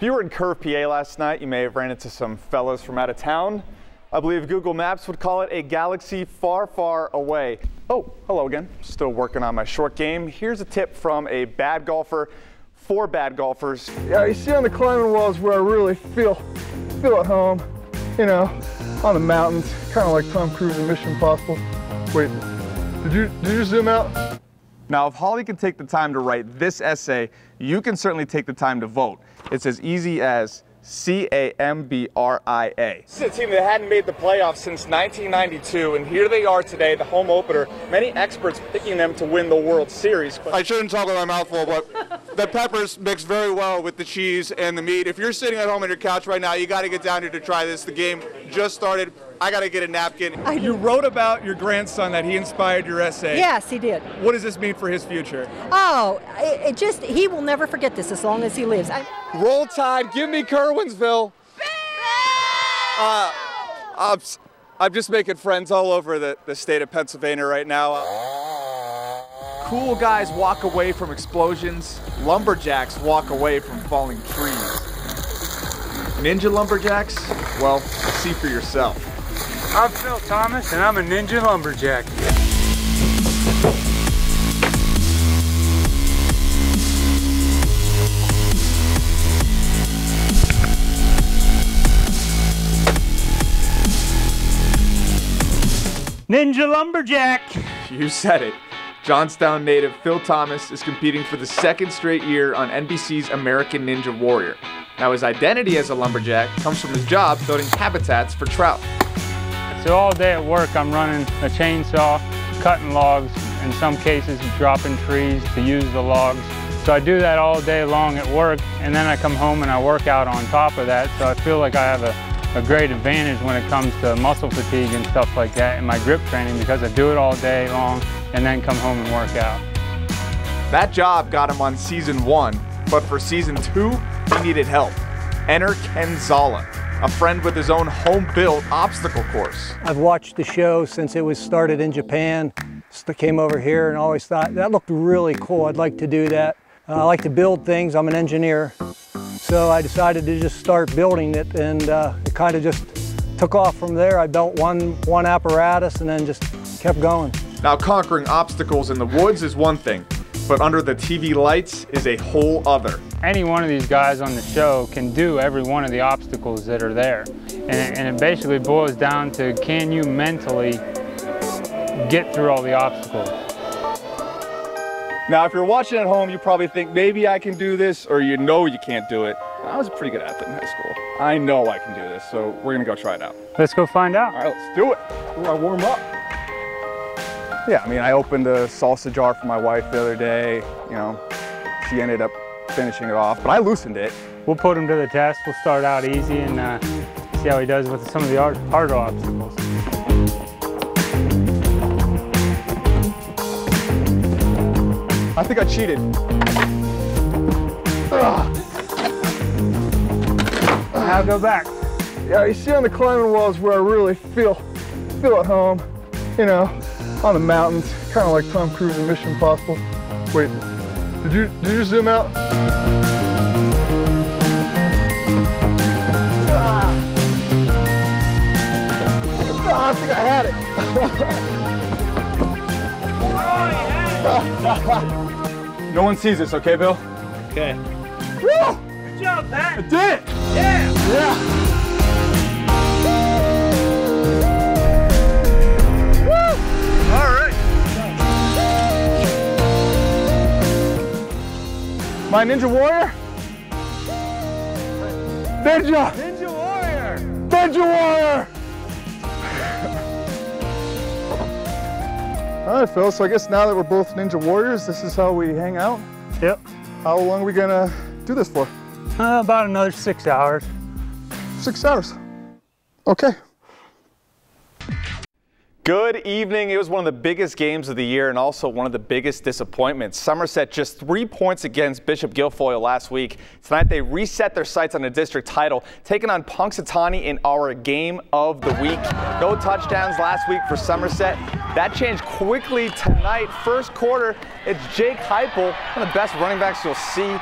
If you were in Curve, PA last night, you may have ran into some fellows from out of town. I believe Google Maps would call it a galaxy far, far away. Oh, hello again. Still working on my short game. Here's a tip from a bad golfer for bad golfers. Yeah, you see on the climbing walls where I really feel feel at home. You know, on the mountains, kind of like Tom Cruise in Mission Impossible. Wait, did you did you zoom out? Now, if Holly can take the time to write this essay, you can certainly take the time to vote. It's as easy as C-A-M-B-R-I-A. This is a team that hadn't made the playoffs since 1992, and here they are today, the home opener. Many experts picking them to win the World Series. I shouldn't talk with my mouth full, but the peppers mix very well with the cheese and the meat. If you're sitting at home on your couch right now, you got to get down here to try this. The game just started. I got to get a napkin. You wrote about your grandson that he inspired your essay. Yes, he did. What does this mean for his future? Oh, it, it just, he will never forget this as long as he lives. I, Roll Tide, give me Curwensville. Uh, I'm, I'm just making friends all over the, the state of Pennsylvania right now. Cool guys walk away from explosions. Lumberjacks walk away from falling trees. Ninja lumberjacks? Well, see for yourself. I'm Phil Thomas, and I'm a ninja lumberjack. Ninja Lumberjack! You said it. Johnstown native Phil Thomas is competing for the second straight year on NBC's American Ninja Warrior. Now, his identity as a lumberjack comes from his job building habitats for trout. So all day at work, I'm running a chainsaw, cutting logs, in some cases dropping trees to use the logs. So I do that all day long at work, and then I come home and I work out on top of that. So I feel like I have a, a great advantage when it comes to muscle fatigue and stuff like that in my grip training because I do it all day long and then come home and work out. That job got him on season one, but for season two, he needed help. Enter Ken Zala, a friend with his own home-built obstacle course. I've watched the show since it was started in Japan. So came over here and always thought that looked really cool. I'd like to do that. Uh, I like to build things. I'm an engineer. So I decided to just start building it and uh, it kind of just took off from there. I built one, one apparatus and then just kept going. Now conquering obstacles in the woods is one thing, but under the TV lights is a whole other. Any one of these guys on the show can do every one of the obstacles that are there. And it, and it basically boils down to can you mentally get through all the obstacles. Now, if you're watching at home, you probably think maybe I can do this, or you know you can't do it. I was a pretty good athlete in high school. I know I can do this, so we're gonna go try it out. Let's go find out. All right, let's do it. Ooh, I warm up. Yeah, I mean, I opened a salsa jar for my wife the other day. You know, she ended up finishing it off, but I loosened it. We'll put him to the test. We'll start out easy and uh, see how he does with some of the harder obstacles. I think I cheated. Now go back. Yeah, you see on the climbing walls where I really feel feel at home. You know, on the mountains, kind of like Tom Cruise in Mission Impossible. Wait, did you did you zoom out? Ah, I think I had it. no one sees this, okay, Bill? Okay. Woo! Good job, Pat. I did it! Yeah. Yeah. All right. My Ninja Warrior? Ninja! Ninja Warrior. Ninja Warrior! All right, Phil, so I guess now that we're both Ninja Warriors, this is how we hang out. Yep. How long are we gonna do this for? Uh, about another six hours. Six hours. Okay. Good evening. It was one of the biggest games of the year and also one of the biggest disappointments. Somerset just three points against Bishop Guilfoyle last week. Tonight they reset their sights on a district title, taking on Punxsutawney in our game of the week. No touchdowns last week for Somerset. That changed quickly tonight. First quarter, it's Jake Heupel, one of the best running backs you'll see,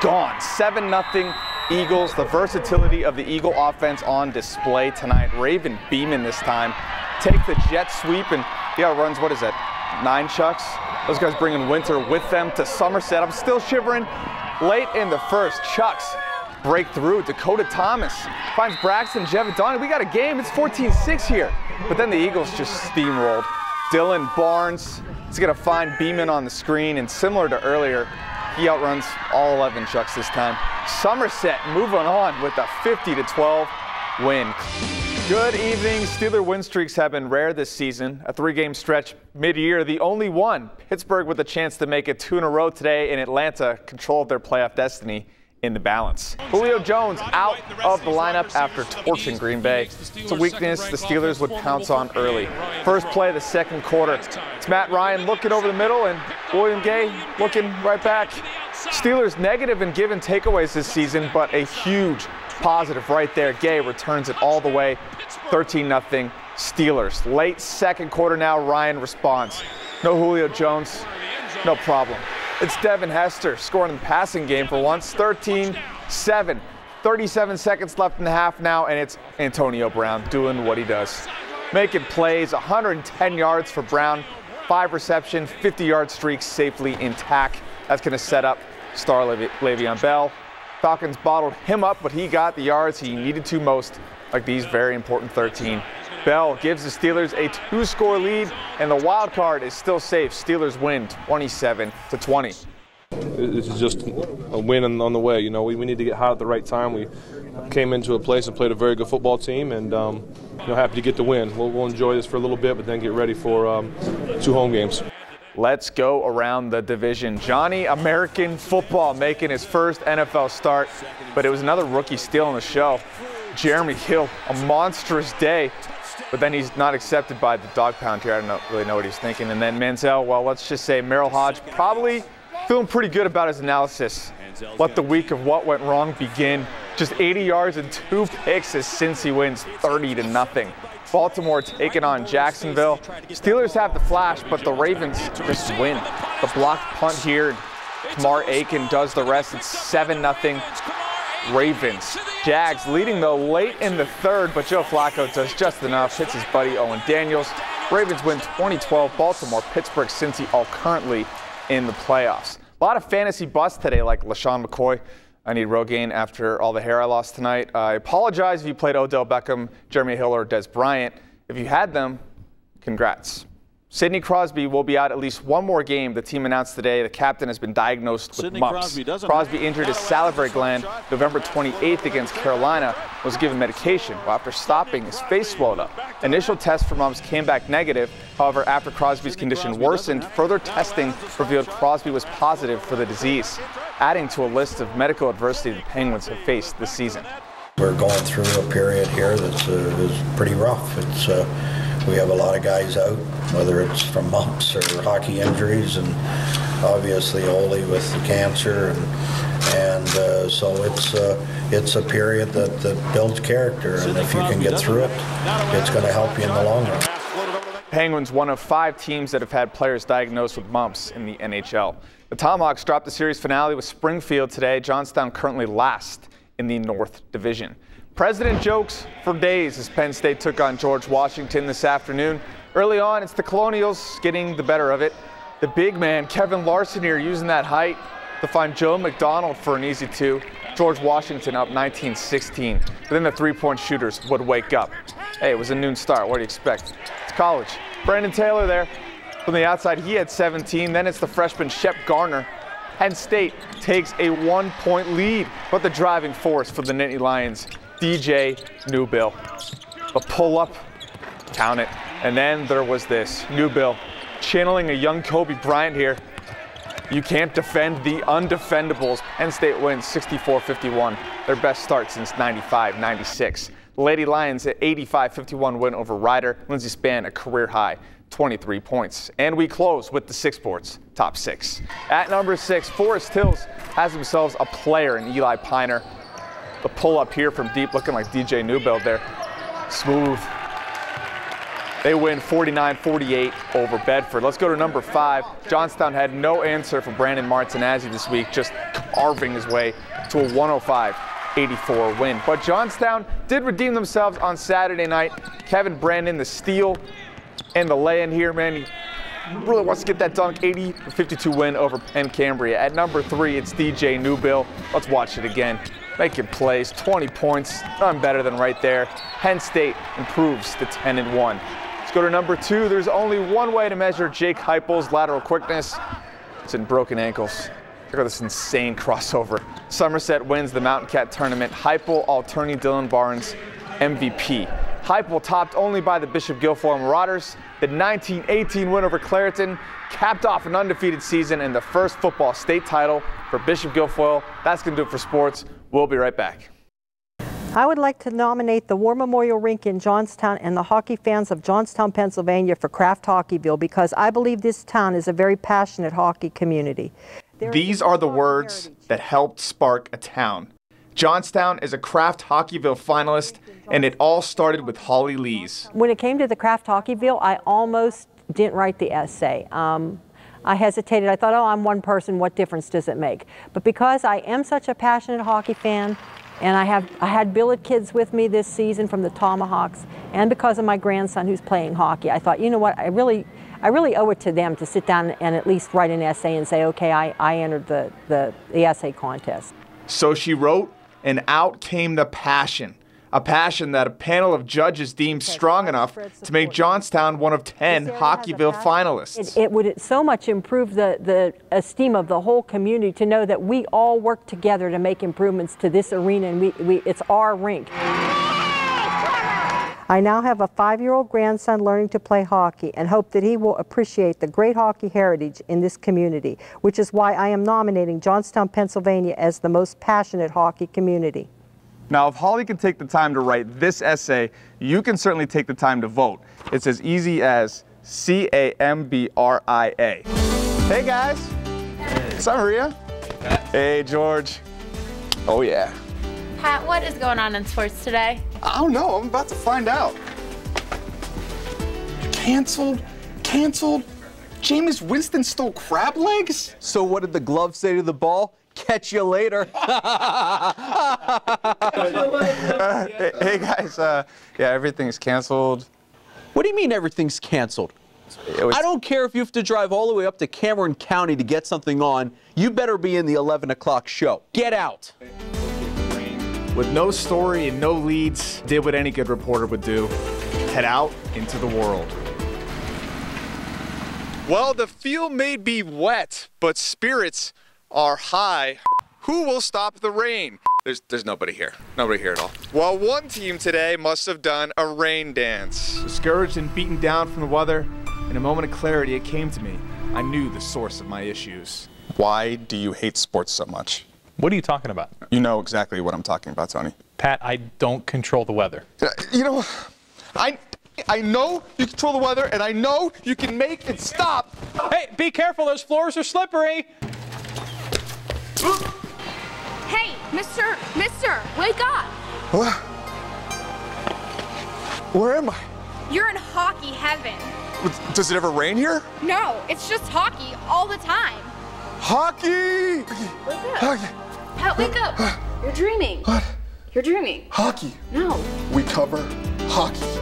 gone. 7-0 Eagles. The versatility of the Eagle offense on display tonight. Raven Beeman this time take the jet sweep and he outruns, what is that, nine chucks? Those guys bringing Winter with them to Somerset. I'm still shivering. Late in the first, Chucks break through. Dakota Thomas finds Braxton Jevidani. We got a game. It's 14-6 here. But then the Eagles just steamrolled. Dylan Barnes is going to find Beeman on the screen, and similar to earlier, he outruns all 11 Chucks this time. Somerset moving on with a 50 12 win. Good evening. Steeler win streaks have been rare this season. A three-game stretch mid-year, the only one. Pittsburgh with a chance to make it two in a row today, and Atlanta control of their playoff destiny in the balance. Julio Jones out of the lineup after torching Green Bay. It's a weakness the Steelers would pounce on early. First play of the second quarter. It's Matt Ryan looking over the middle and William Gay looking right back. Steelers negative in given takeaways this season, but a huge positive right there. Gay returns it all the way 13 0 Steelers. Late second quarter now, Ryan responds. No Julio Jones, no problem. It's Devin Hester scoring the passing game for once, 13 7. 37 seconds left in the half now, and it's Antonio Brown doing what he does. Making plays, 110 yards for Brown, five reception, 50 yard streak safely intact. That's going to set up star Le'Veon Bell. Falcons bottled him up, but he got the yards he needed to most, like these very important 13. Bell gives the Steelers a two-score lead, and the wild card is still safe. Steelers win 27 to 20. This is just a win on, the way. You know, we, we need to get hot at the right time. We came into a place and played a very good football team, and um, you know, happy to get the win. We'll, we'll, enjoy this for a little bit, but then get ready for um, two home games. Let's go around the division. Johnny American Football making his first NFL start, but it was another rookie steal in the show. Jeremy Hill, a monstrous day, but then he's not accepted by the dog pound here. I don't really know what he's thinking. And then Manziel, well, let's just say Merril Hoge probably feeling pretty good about his analysis. Let the week of what went wrong begin. Just 80 yards and two picks as Cincy wins 30 to nothing. Baltimore taking on Jacksonville. Steelers have the flash, but the Ravens just win. The blocked punt here. Kamar Aiken does the rest. It's 7 0 Ravens. Jags leading though late in the third, but Joe Flacco does just enough, hits his buddy Owen Daniels. Ravens win 2012. Baltimore, Pittsburgh, Cincy all currently in the playoffs. A lot of fantasy busts today, like LeSean McCoy. I need Rogaine after all the hair I lost tonight. I apologize if you played Odell Beckham, Jeremy Hill, or Dez Bryant. If you had them, congrats. Sidney Crosby will be out at least one more game. The team announced today the captain has been diagnosed with Sidney mumps. Crosby, Crosby injured his salivary gland November 28th against Carolina, was given medication. Well, after stopping, his face swelled up. Initial tests for mumps came back negative. However, after Crosby's condition worsened, further testing revealed Crosby was positive for the disease, adding to a list of medical adversity the Penguins have faced this season. We're going through a period here that's uh, pretty rough. It's uh, we have a lot of guys out, whether it's from mumps or hockey injuries, and obviously Olli with the cancer, and and uh, so it's uh, it's a period that, that builds character, and if you can get through it, it's going to help you in the long run. Penguins, one of five teams that have had players diagnosed with mumps in the NHL. The Tomahawks dropped the series finale with Springfield today. Johnstown currently last in the North Division. President jokes for days as Penn State took on George Washington this afternoon. Early on, it's the Colonials getting the better of it. The big man, Kevin Larsen here, using that height to find Joe McDonald for an easy two. George Washington up 19-16. But then the three-point shooters would wake up. Hey, it was a noon start. What do you expect? It's college. Brandon Taylor there. From the outside, he had 17. Then it's the freshman Shep Garner. Penn State takes a one-point lead, but the driving force for the Nittany Lions DJ Newbill. A pull up, count it. And then there was this Newbill channeling a young Kobe Bryant here. You can't defend the undefendables. Penn State wins 64 51, their best start since 95 96. Lady Lions at 85 51 win over Rider. Lindsey Spann a career high. 23 points. And we close with the six sports top six. At number six, Forest Hills has themselves a player in Eli Piner. The pull up here from deep looking like DJ Newbill there. Smooth. They win 49-48 over Bedford. Let's go to number five. Johnstown had no answer for Brandon Martinazzi this week, just carving his way to a 105 84 win. But Johnstown did redeem themselves on Saturday night. Kevin Brandon, the steal and the lay-in here, man. He really wants to get that dunk 80 52 win over Penn Cambria. At number three, it's DJ Newbill. Let's watch it again. Making plays, 20 points, none better than right there. Penn State improves to 10 and 1. Let's go to number two. There's only one way to measure Jake Heupel's lateral quickness. It's in broken ankles. Look at this insane crossover. Somerset wins the Mountain Cat tournament. Heupel, Alterny, Dylan Barnes, MVP. Heupel topped only by the Bishop Guilfoyle Marauders. The 1918 win over Clairton capped off an undefeated season and the first football state title for Bishop Guilfoyle. That's going to do it for sports. We'll be right back. I would like to nominate the War Memorial Rink in Johnstown and the hockey fans of Johnstown, Pennsylvania for Kraft Hockeyville because I believe this town is a very passionate hockey community. There These are the words heritage. that helped spark a town. Johnstown is a Kraft Hockeyville finalist, and it all started with Holly Lees. When it came to the Kraft Hockeyville, I almost didn't write the essay. Um, I hesitated. I thought, oh, I'm one person. What difference does it make? But because I am such a passionate hockey fan, and I have I had billet kids with me this season from the Tomahawks, and because of my grandson who's playing hockey, I thought, you know what? I really I really owe it to them to sit down and at least write an essay and say, okay, I, I entered the, the, the essay contest. So she wrote, and out came the passion. A passion that a panel of judges deemed strong enough to make Johnstown one of 10 This area has a Hockeyville finalists. It, it would so much improve the, the esteem of the whole community to know that we all work together to make improvements to this arena and we, we, it's our rink. I now have a five-year-old grandson learning to play hockey and hope that he will appreciate the great hockey heritage in this community, which is why I am nominating Johnstown, Pennsylvania as the most passionate hockey community. Now, if Holly can take the time to write this essay, you can certainly take the time to vote. It's as easy as C A M B R I A. Hey guys. What's up, Maria? Hey, George. Oh, yeah. Pat, what is going on in sports today? I don't know. I'm about to find out. Canceled? Canceled? Jameis Winston stole crab legs? So what did the glove say to the ball? Catch you later. Uh, hey, hey, guys. Uh, yeah, everything's canceled. What do you mean everything's canceled? Was- I don't care if you have to drive all the way up to Cameron County to get something on. You better be in the 11 o'clock show. Get out. With no story and no leads, did what any good reporter would do head out into the world. Well, the field may be wet, but spirits are high. Who will stop the rain? There's, there's nobody here. Nobody here at all. Well, one team today must have done a rain dance. Discouraged and beaten down from the weather, in a moment of clarity, it came to me. I knew the source of my issues. Why do you hate sports so much? What are you talking about? You know exactly what I'm talking about, Tony. Pat, I don't control the weather. Uh, you know, I I know you control the weather, and I know you can make it stop. Hey, be careful, those floors are slippery. Mister, Mister, wake up! What? Where am I? You're in hockey heaven. Does it ever rain here? No, it's just hockey all the time. Hockey! Wake up. Hockey! Pat, wake up. You're dreaming. What? You're dreaming. Hockey. No. We cover hockey.